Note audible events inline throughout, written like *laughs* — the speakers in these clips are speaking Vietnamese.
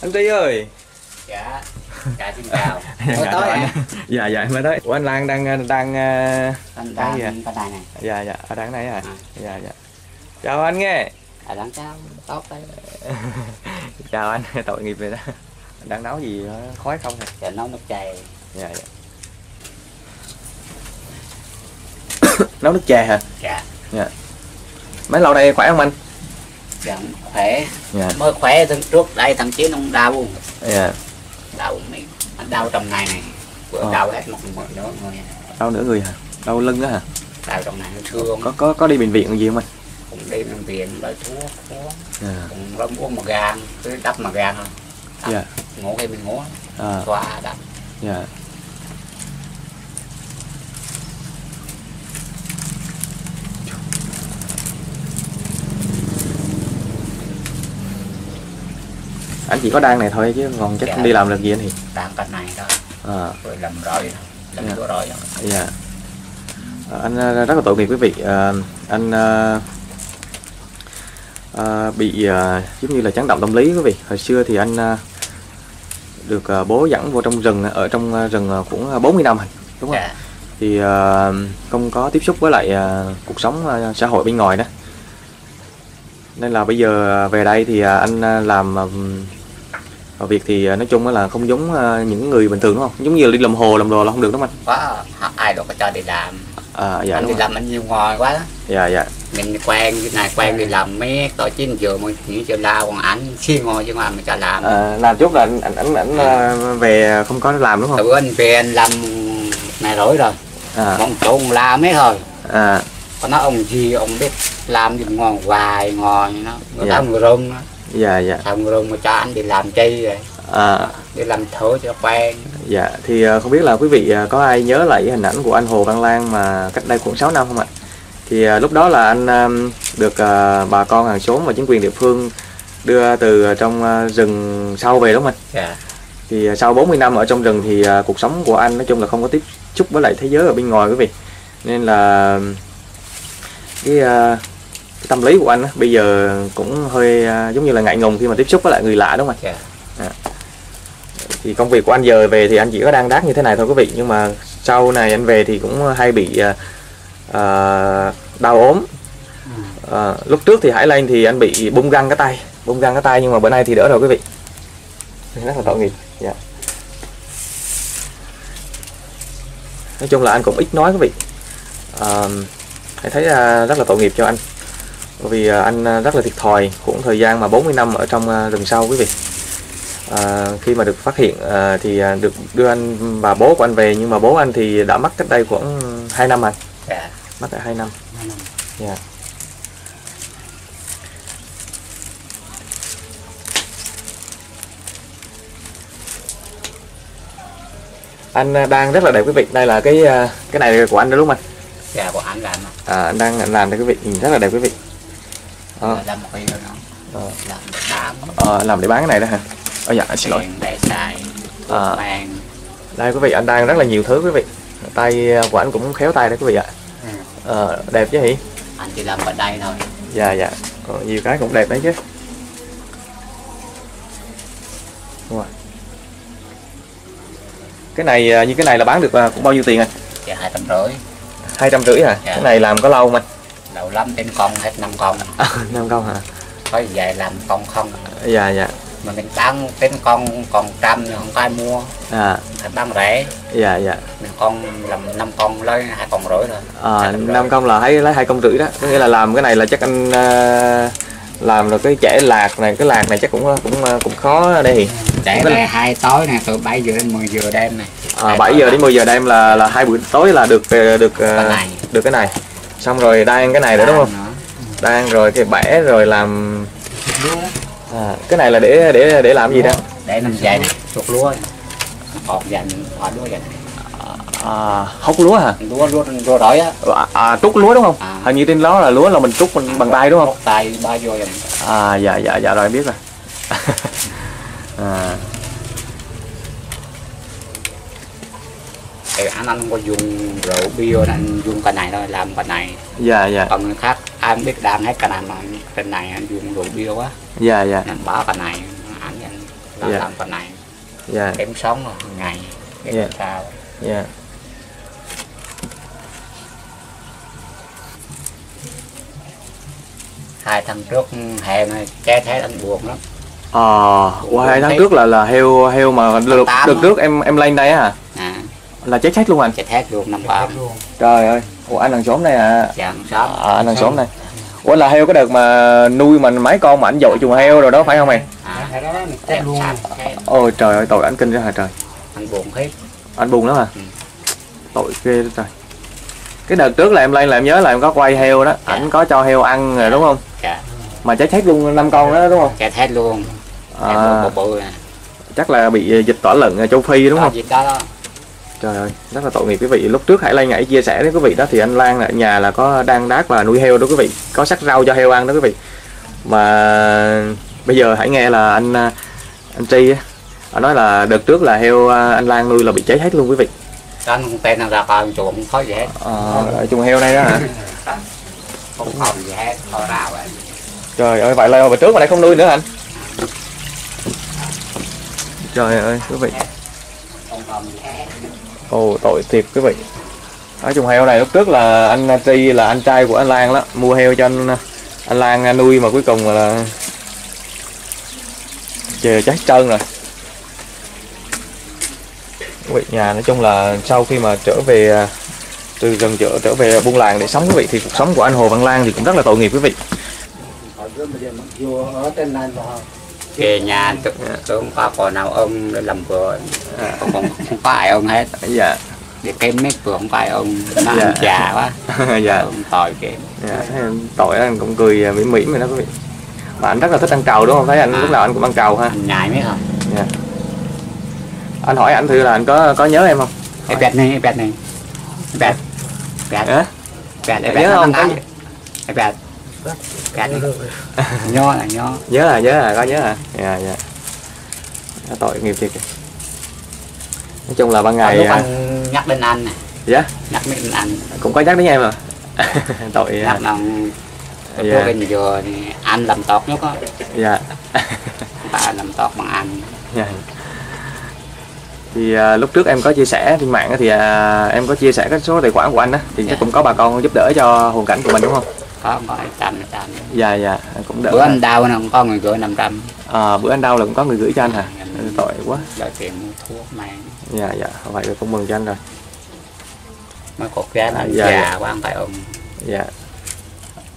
anh Tri ơi. Dạ dạ xin chào. *laughs* Dạ, mới chào tới anh. dạ dạ em mới tới. Ủa anh Lan đang đang ờ, anh Cái đang gì cái này này. Dạ dạ ở đằng này à À. dạ dạ. Chào anh nghe. À đang chào tốt đấy *laughs* chào anh *laughs* tội nghiệp vậy đó. Anh đang nấu gì khói không hả? Giờ nấu nước chè. Dạ dạ. *coughs* Nấu nước chè hả? Dạ. Mấy lâu đây khỏe không anh dạ khỏe. Dạ. Mới khỏe tháng trước đây thằng chín ông đau dạ. Đau anh đau trong này này. Vừa Ờ. đau hết một người nữa người đau nửa người hả? Đau lưng á hả? Đau trong này nó thương. Có có có đi bệnh viện gì không anh? Cũng đi bệnh viện lấy thuốc uống cũng lắm uống mà gan cứ đắp mà gan thôi. Dạ. Ngủ hay mình ngủ. À, xoa đắp. Dạ anh chỉ có đang này thôi chứ còn chắc Dạ. đi làm được gì anh thì đang cái này đó. À, rồi làm rồi làm Dạ. rồi dạ. À, anh ờ, rất là tội nghiệp quý vị. À, anh ờ, ờ, bị ờ, giống như là chấn động tâm lý quý vị. Hồi xưa thì anh ờ, được ờ, bố dẫn vô trong rừng ở trong ờ, rừng ờ, cũng 40 năm rồi đúng không? Dạ. Thì ờ, không có tiếp xúc với lại ờ, cuộc sống ờ, xã hội bên ngoài đó. Nên là bây giờ về đây thì ờ, anh ờ, làm ờ, việc thì ờ, nói chung là không giống ờ, những người bình thường đúng không? Giống như là đi làm hồ làm đồ là không được đúng không quá ai đâu có cho đi làm. Anh à, dạ anh đi rồi. làm anh nhiều ngoài quá dạ dạ. Mình quen cái này quen đi làm mấy tối chín giờ mới nghỉ giờ lao còn anh xi ngồi chứ mà mình cho làm. À, làm chút là anh anh anh, anh ờ, về không có làm đúng không? Từ anh về anh làm này rồi rồi. À, mong chỗ ông làm hết thôi à, còn nó ông gì ông biết làm gì ngon hoài ngon nó người Dạ. ta người rung đó dạ dạ. Người rung mà cho anh đi làm chi rồi à, đi làm thử cho quen. Dạ thì ờ, không biết là quý vị ờ, có ai nhớ lại hình ảnh của anh Hồ Văn Lan mà cách đây khoảng 6 năm không ạ? Thì ờ, lúc đó là anh được bà con hàng xóm và chính quyền địa phương đưa từ trong rừng sâu về đúng không anh? Dạ. Thì sau 40 năm ở trong rừng thì cuộc sống của anh nói chung là không có tiếp xúc với lại thế giới ở bên ngoài quý vị. Nên là cái, cái tâm lý của anh á, bây giờ cũng hơi ờ, giống như là ngại ngùng khi mà tiếp xúc với lại người lạ đúng không anh dạ. Thì công việc của anh giờ về thì anh chỉ có đang đát như thế này thôi quý vị nhưng mà sau này anh về thì cũng hay bị ờ, đau ốm. Ờ, lúc trước thì Hải lên thì anh bị bung răng cái tay bung răng cái tay nhưng mà bữa nay thì đỡ rồi quý vị. Rất là tội nghiệp dạ. nói chung là anh cũng ít nói quý vị. Hãy thấy ờ, rất là tội nghiệp cho anh bởi vì ờ, anh ờ, rất là thiệt thòi. Cũng thời gian mà 40 năm ở trong ờ, rừng sâu quý vị. À, khi mà được phát hiện à, thì à, được đưa anh và bố của anh về. Nhưng mà bố anh thì đã mất cách đây khoảng 2 năm rồi. Dạ. Mất tại 2 năm. Dạ. Anh à, đang rất là đẹp quý vị. Đây là cái à, cái này của anh đó đúng không anh? Dạ của anh làm à, anh đang anh làm cho quý vị nhìn rất là đẹp quý vị Đó, làm một cái nó Ờ. làm để bán. Ờ, làm để bán cái này đó hả? Ôi dạ xin lỗi. Để xài À. mang đây quý vị anh đang rất là nhiều thứ quý vị. Tay của anh cũng khéo tay đấy quý vị ạ. Ừ. Ờ, đẹp chứ hỉ anh chỉ làm ở đây thôi. Dạ dạ. Ờ, nhiều cái cũng đẹp đấy chứ. Đúng rồi. cái này à, như cái này là bán được à, cũng bao nhiêu tiền anh dạ hai trăm rưỡi. Hai trăm rưỡi hả? Dạ. cái này làm có lâu không anh đầu lắm đến con hết năm con. *laughs* Năm công hả? Có về làm con không? Dạ dạ. Mà mình bán đến con còn trăm thì không có ai mua. À. Phải bán rẻ. Dạ dạ. Mình con làm năm con lấy hai con rưỡi thôi. À, năm công là thấy lấy hai công rưỡi đó. Có nghĩa là làm cái này là chắc anh à, làm rồi cái chẻ lạc này cái lạc này chắc cũng cũng à, cũng khó đây chạy Cái này hai tối nè từ 7 giờ đến 10 giờ đêm này. À, Hai 7 tối giờ đến 10 giờ đêm là là hai buổi tối là được ờ, được ờ, này. được cái này xong rồi đan cái này nữa đúng không? Nữa. đan rồi cái bẻ rồi làm à, cái này là để để để làm gì đó? Để năm dài này chuột lúa. Còn dành hoa lúa dành à, hốc lúa hả? Lúa lúa lúa đói á. À, à, trút lúa đúng không? À. hình như trên đó là lúa là mình trút bằng, bằng tay đúng không? Tay ba vô dành à dạ dạ dạ rồi biết rồi. *laughs* À, thì anh anh không có dùng rượu bia anh dùng cái này thôi làm cái này. Dạ dạ. Còn người khác ai biết đàn hết cái này mà cái này anh dùng rượu bia quá. Dạ dạ. Nên bỏ cái này anh anh tao Dạ. làm con này. Dạ. Kiếm sống rồi ngày. Biết Dạ. làm sao. Dạ. Hai tháng trước hè này che thế anh buồn lắm. Ờ qua hai tháng trước là là heo heo mà được á. trước em em lên đây á hả? à là chết chết luôn anh? Che thế luôn năm ba trời ơi. Ủa anh hàng xóm này à chẳng sớm à anh hàng xóm. này ủa là heo cái đợt mà nuôi mà mấy con mà anh dội chuồng heo rồi đó phải không em? À cái đó mình chết luôn. Ôi trời ơi tội anh kinh ra hả trời? Anh buồn hết anh buồn lắm hả? Ừ. tội ghê đó trời. Cái đợt trước là em lên là em nhớ là em có quay heo đó. Ảnh có cho heo ăn rồi đúng không? Dạ. Mà chết hết luôn năm con đó đúng không? Che thế luôn. À, nè chắc là bị dịch tỏa lợn châu phi đúng Có không? gì đó đó trời ơi rất là tội nghiệp quý vị. Lúc trước hải lan hãy chia sẻ với quý vị đó thì anh lan ở nhà là có đang đát và nuôi heo đó quý vị. Có sắc rau cho heo ăn đó quý vị. Mà bây giờ hãy nghe là anh anh tri á anh nói là đợt trước là heo à, anh lan nuôi là bị cháy hết luôn quý vị. Anh không tên ra coi chuồng không có gì hết. Ờ, chuồng heo này đó hả? *laughs* Không còn gì hết thôi rào vậy trời ơi vậy là bữa trước mà lại không nuôi nữa anh? Trời ơi quý vị. không còn gì hết ồ, tội thiệt quý vị. Nói chung heo này lúc trước là anh tri là anh trai của anh lan đó. Mua heo cho anh anh lan nuôi mà cuối cùng là chề chết trơn rồi. Quý vị, nhà nói chung là sau khi mà trở về à, từ gần trở trở về buôn làng để sống, quý vị, thì cuộc sống của anh Hồ Văn Lan thì cũng rất là tội nghiệp, quý vị. Mà về nhà tôi, tôi không có còn nào ông để làm vườn không, không, không có ai ông hết. Dạ. Để kiếm mấy vườn không ai ông nó Dạ. ăn già quá. *laughs* Dạ. Ông tòi kiếm Dạ, tội anh cũng cười à, mỉm mỉm rồi đó quý vị. Mà anh rất là thích ăn trầu đúng không? Thấy anh À. lúc nào anh cũng ăn trầu ha? Anh nhảy mấy không anh hỏi anh thử là anh có có nhớ em không? Cái bẹt này cái bẹt này. Bẹt. Bẹt bẹt nhớ bẹt nó không? cái bẹt này. nho là nho nhớ là nhớ là có nhớ à. Dạ dạ. Tội nghiệp thiệt nói chung là ban ngày lúc à, anh nhắc đến anh này dạ. Nhắc đến anh. Cũng có nhắc đến em mà *laughs* tội à, nhắc lòng Dạ. bên vừa thì anh làm tọt nhất á. Dạ. *laughs* Bà làm tọt bằng anh. Dạ. thì à, lúc trước em có chia sẻ trên mạng thì à, em có chia sẻ cái số tài khoản của anh á thì Dạ. chắc cũng có bà con giúp đỡ cho hoàn cảnh của mình đúng không có có trăm trăm. Dạ dạ cũng đỡ bữa anh đau nó có người gửi 500 à, bữa anh đau là cũng có người gửi cho anh hả? Ừ, tội quá. Đòi tiền mua thuốc mang. Dạ dạ vậy là cũng mừng cho anh rồi. Mấy cột ghé là À, dạ, già dạ. quá không phải ông dạ.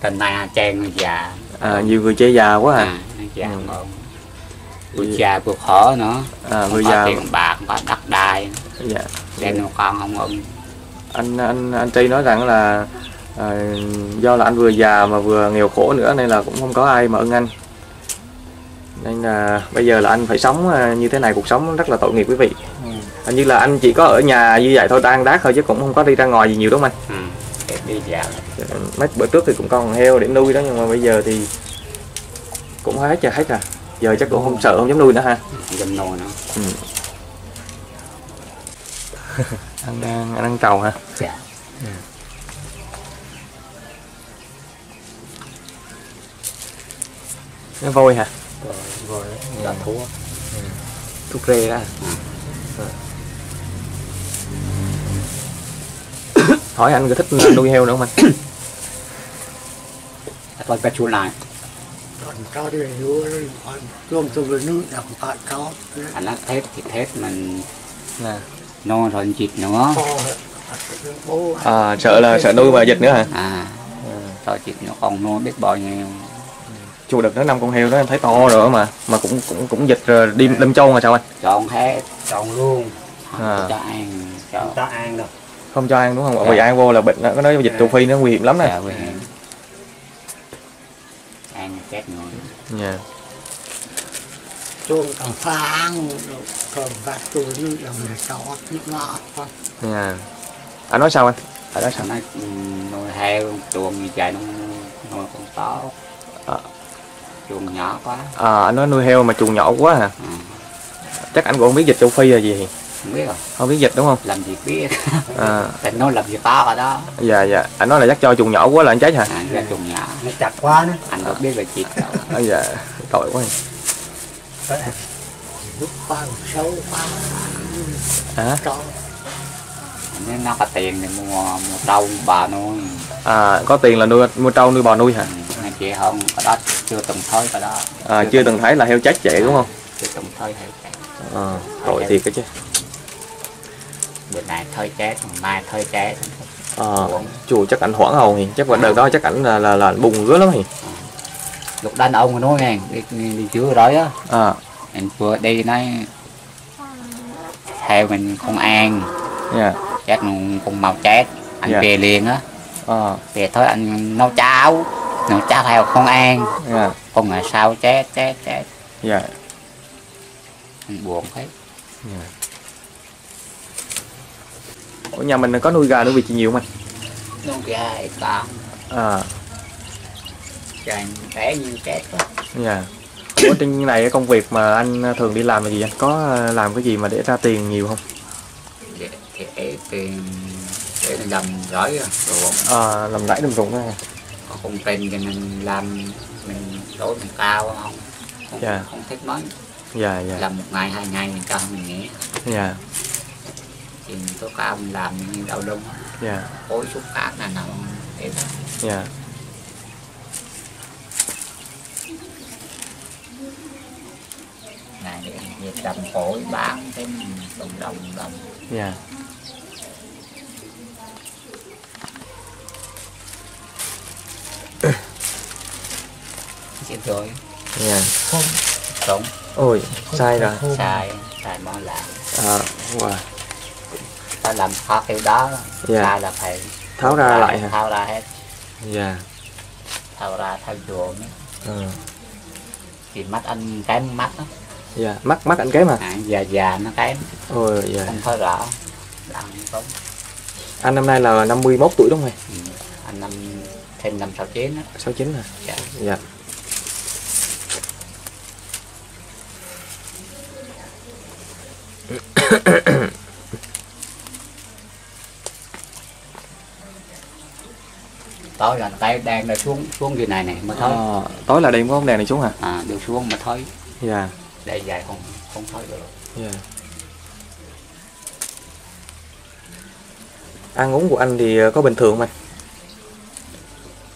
Tên này chen già. À, nhiều người chơi già quá à, à già Ừ. mà ông vừa già vừa khổ nữa. À không người có già tiền bạc có đất đai. Dạ. Đem nó con không ông anh anh anh Tri nói rằng là à, do là anh vừa già mà vừa nghèo khổ nữa nên là cũng không có ai mà ưng anh. Nên là bây giờ là anh phải sống à, như thế này cuộc sống rất là tội nghiệp quý vị. Hình như là anh chỉ có ở nhà như vậy thôi tan đát thôi chứ cũng không có đi ra ngoài gì nhiều đúng không ừ. để đi già anh mấy bữa trước thì cũng còn heo để nuôi đó nhưng mà bây giờ thì cũng hết rồi hết rồi. Giờ chắc cũng không sợ không dám nuôi nữa ha. Dùm nồi nó anh đang anh đang trầu hả dạ nó vôi hả? Rồi rồi là thuốc thuốc rê đó hỏi anh có thích nuôi heo nữa không anh? Tôi cái chú này còn cho đi lúa còn chuông chuông lên nước là còn có. Anh nó thép thì thép mình Nè. no rồi chịt nữa. À, sợ là sợ nuôi mà dịch nữa hả? À cho chịt nó còn no biết bao nhiêu chùa đợt đó năm con heo đó em thấy to rồi mà mà cũng cũng cũng dịch rồi đi đâm châu mà sao anh chọn hết trồng luôn À. cho ăn cho ta ăn đâu không cho ăn đúng không Dạ. vì ăn vô là bệnh đó, cái nói dịch châu phi nó nguy hiểm lắm nè dạ, nguy hiểm. ăn chết người Dạ. chuông còn phang còn vạt chuông nước là người cho biết ngọt Dạ. anh nói sao anh anh nói sao nó nuôi heo chuồng như vậy nó nuôi con to À. chuồng nhỏ quá. À, anh nói nuôi heo mà chuồng nhỏ quá hả? Ừ. chắc anh cũng không biết dịch châu phi là gì. Không biết rồi. Không biết dịch đúng không? Làm gì biết. À, *laughs* tại nó làm gì to rồi đó. Dạ dạ. Anh nói là chắc cho chuồng nhỏ quá là anh chết hả? À, ra chuồng nhỏ. Nó chặt quá nữa anh đâu biết về chịt đâu à, dạ. Tội quá. Lúc hả? Có nếu nó có tiền thì mua mua trâu mua bò nuôi. À có tiền là nuôi mua trâu nuôi bò nuôi hả? Ừ, chị không? Có đó chưa từng thôi cái đó à, chưa từng thấy. là heo chết vậy đúng không? Chưa từng hay chạy à, tội thiệt cái chứ. Bữa nay thôi chết mai thôi chết. À, chùa chắc ảnh hoảng hồn thì chắc vào đợt đó chắc ảnh là là, là bùng rứa lắm thì lúc đàn ông nói nghe đi, đi, chưa rồi á. À. Mình vừa đi nói theo mình không an. Dạ. Chắc nó cũng mau chết. Anh Dạ. về liền á. À. Về thôi anh nấu cháo nấu cháo theo không an. Dạ. Không là sao chết chết chết dạ. Anh buồn hết ở nhà mình có nuôi gà nuôi vịt nhiều không anh? Nuôi gà con à. Trời bé như chết quá. Dạ. Ủa trên này công việc mà anh thường đi làm là gì anh? Có ờ, làm cái gì mà để ra tiền nhiều không? Để để tiền để làm giỏi rồi à, làm rãi đồng ruộng đó không tiền thì mình làm mình đổi mình cao không không, Dạ. không thích mấy dạ dạ. Làm một ngày hai ngày mình cho mình nghỉ. Dạ. Thì có cao mình làm như đau lưng dạ. Khối xúc cát là nằm để dạ. Này để việc làm phổi bán thêm đồng đồng đồng. Dạ rồi. Dạ. Không. Sống ôi sai rồi. sai sai món làm à, wow. ta làm khó kiểu đó. Dạ. sai là phải tháo ra lại hả? tháo ra hết. Dạ. Tháo ra tháo chuồng ừ. thì mắt anh kém mắt đó. dạ mắt mắt anh kém à à, già già nó kém. Ôi dạ. Không thấy rõ. Đang có. Anh năm nay là 51 tuổi đúng không ừ. anh năm thêm năm sáu chín á. 69 hả? Dạ. dạ *coughs* tối là tay đang là xuống xuống dưới này này mới thấy à, tối là đem có bóng đèn này xuống hả? À được xuống mà thấy dạ. Để dài không không thấy được. Dạ. Ăn uống của anh thì có bình thường anh?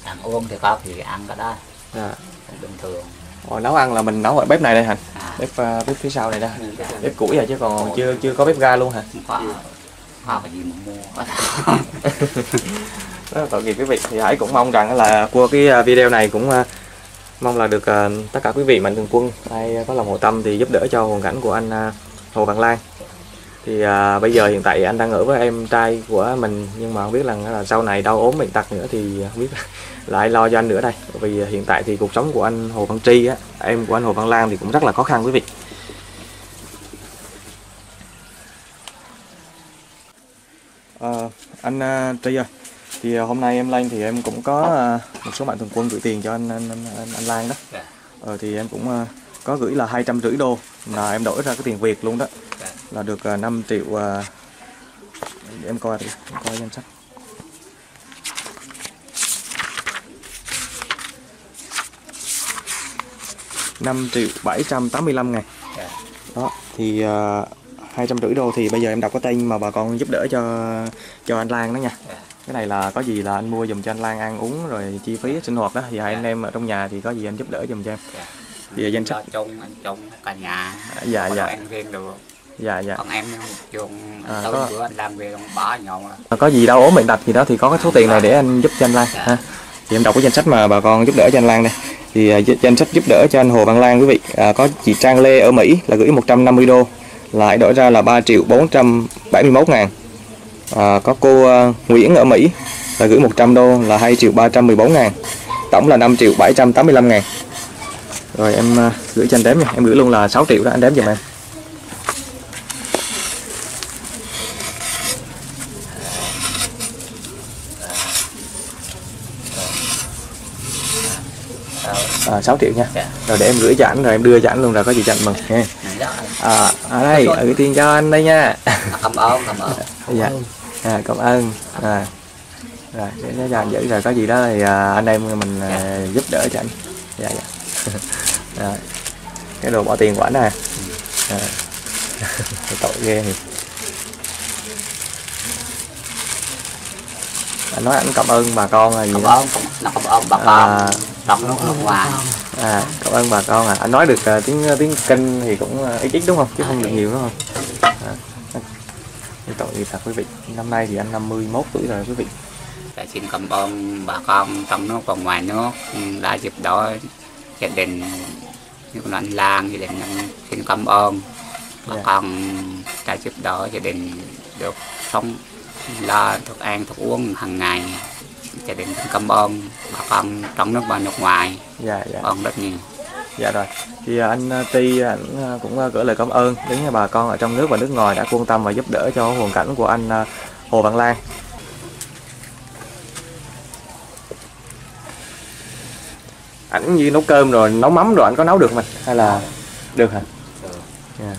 Ăn uống thì có thì ăn cái đó. Dạ. Bình thường. Ồ, nấu ăn là mình nấu ở bếp này đây hả bếp à, bếp phía sau này đó. Dạ. bếp củi à chứ còn chưa chưa có bếp ga luôn hả? Cái gì mà mua. *laughs* Là tội nghiệp quý vị. Thì Hải cũng mong rằng là qua cái à, video này cũng à, mong là được tất cả quý vị mạnh thường quân ai có lòng hảo tâm thì giúp đỡ cho hoàn cảnh của anh Hồ Văn Lan thì à, bây giờ hiện tại anh đang ở với em trai của mình nhưng mà không biết là, là sau này đau ốm bệnh tật nữa thì không biết là *laughs* ai lo cho anh nữa đây. Bởi vì hiện tại thì cuộc sống của anh Hồ Văn Tri á em của anh Hồ Văn Lan thì cũng rất là khó khăn quý vị. Ờ, anh uh, Tri ơi thì hôm nay em lên thì em cũng có ờ, một số mạnh thường quân gửi tiền cho anh anh anh, anh, Lan đó. Dạ. ờ, thì em cũng ờ, có gửi là hai trăm rưỡi đô là em đổi ra cái tiền Việt luôn đó. Là được à, 5 triệu để em coi thì em coi danh sách. Năm triệu bảy trăm tám mươi lăm ngàn. Đó, thì à, hai trăm rưỡi đô thì bây giờ em đọc cái tên mà bà con giúp đỡ cho cho anh Lan đó nha. Cái này là có gì là anh mua dùm cho anh Lan ăn uống rồi chi phí sinh hoạt đó. Thì hai anh em ở trong nhà thì có gì anh giúp đỡ dùm cho em. Dạ. thì danh sách. Chung anh chung cả nhà. Dạ Còn dạ. em riêng được. Dạ dạ. Còn em chung À, tối có- bữa anh làm về ông bỏ nhậu à. có gì đau ốm bệnh tật gì đó thì có cái số tiền này để anh giúp cho anh Lan Dạ. ha? Thì em đọc cái danh sách mà bà con giúp đỡ cho anh Lan đây. Thì à, danh sách giúp đỡ cho anh Hồ Văn Lan quý vị. À, có chị Trang Lê ở Mỹ là gửi 150 đô lại đổi ra là 3 triệu 471 ngàn. À, có cô à, Nguyễn ở Mỹ là gửi 100 đô là 2 triệu 314 ngàn. Tổng là 5 triệu 785 ngàn rồi em à, gửi cho anh đếm nha. Em gửi luôn là 6 triệu đó anh đếm giùm em. À, 6 triệu nha. Dạ. rồi để em gửi cho ảnh rồi em đưa cho ảnh luôn rồi có gì cho anh mừng. Ha này đó à, ở đây ở gửi tiền cho anh đây nha. Cảm ơn cảm ơn. *laughs* Dạ. À, cảm ơn. À, rồi để nó anh giữ rồi có gì đó thì à, anh em mình à, giúp đỡ cho anh. Dạ dạ *laughs* rồi cái đồ bỏ tiền của anh nè à. tội ghê. Thì anh nói anh cảm ơn bà con là gì cảm đó. ơn nó cảm ơn bà À. con trong nước nước ngoài à cảm ơn bà con à anh nói được à, tiếng tiếng kinh thì cũng à, ít ít đúng không? Chứ không được nhiều đúng không? À. Cái tội nghiệp thật quý vị? Năm nay thì anh 51 tuổi rồi quý vị. Dạ, xin cảm ơn bà con trong nước và ngoài nước đã giúp đỡ gia đình như anh Lan gia đình anh xin cảm ơn bà Dạ. con đã giúp đỡ gia đình được sống lo thức ăn thức uống hàng ngày. Gia đình xin cảm ơn bà con trong nước và nước ngoài. Dạ dạ. Cảm ơn rất nhiều. Dạ rồi. Thì à, anh à, Ti ảnh à, cũng gửi lời cảm ơn đến bà con ở trong nước và nước ngoài đã quan tâm và giúp đỡ cho hoàn cảnh của anh Hồ Văn Lan ảnh như nấu cơm rồi nấu mắm rồi anh có nấu được mình hay là được hả? Dạ.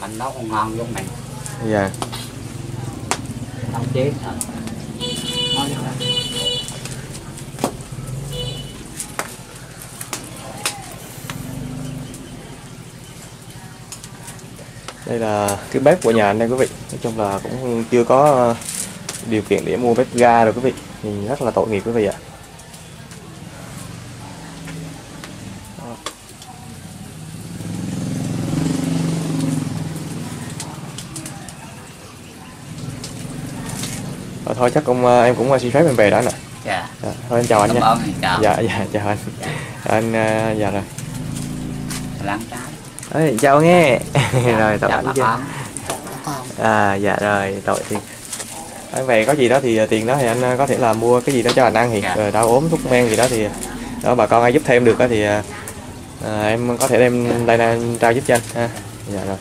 Mình nấu không ngon giống mình dạ. Nấu vậy. đây là cái bếp của nhà anh đây quý vị. Nói chung là cũng chưa có ờ, điều kiện để mua bếp ga rồi quý vị thì rất là tội nghiệp quý vị ạ. Ờ, thôi chắc cũng ờ, em cũng xin phép em về đã nè. Dạ. Dạ, thôi em chào anh nha. Chào. Dạ dạ chào anh. Anh ờ, dạ rồi. Lắng trái chào nghe. *laughs* Rồi tạm chào anh chưa con. Con. À dạ rồi tội thì anh về có gì đó thì tiền đó thì anh ờ, có thể là mua cái gì đó cho anh ăn thì Dạ. rồi đau ốm thuốc men gì đó thì đó bà con ai giúp thêm được đó thì ờ, à, em có thể đem đây ra trao giúp cho anh ha dạ rồi